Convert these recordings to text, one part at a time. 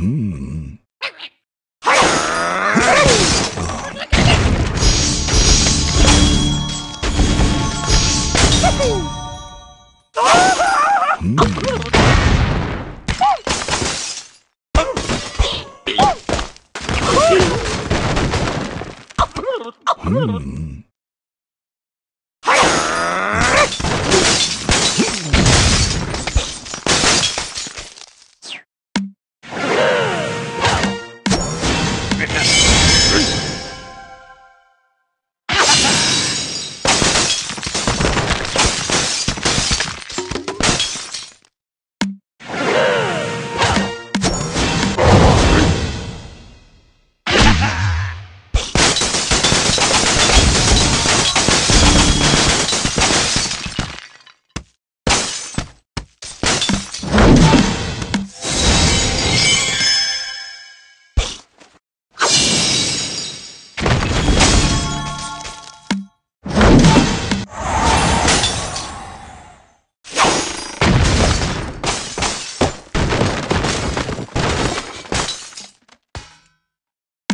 음. 음. 음. 음.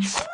you